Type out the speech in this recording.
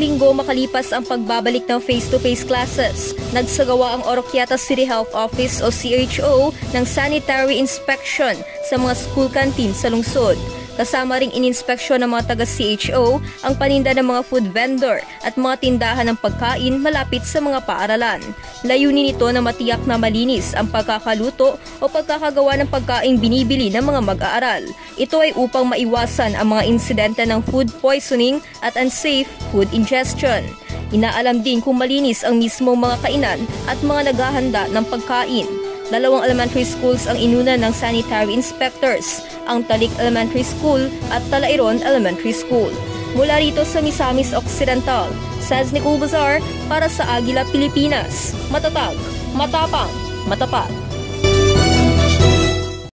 linggo makalipas ang pagbabalik ng face-to-face classes, nagsagawa ang Oroquieta City Health Office o CHO ng sanitary inspection sa mga school canteen sa lungsod. Kasama ring ininspeksyon ng mga taga-CHO ang paninda ng mga food vendor at mga tindahan ng pagkain malapit sa mga paaralan. Layunin nito na matiyak na malinis ang pagkakaluto o pagkakagawa ng pagkain binibili ng mga mag-aaral. Ito ay upang maiwasan ang mga insidente ng food poisoning at unsafe food ingestion. Inaalam din kung malinis ang mismong mga kainan at mga naghahanda ng pagkain. Dalawang elementary schools ang inuna ng sanitary inspectors, ang Talik Elementary School at Talairon Elementary School. Mula rito sa Misamis Occidental, says Nicole Bazar para sa Agila, Pilipinas. Matatag, matapang, matapat.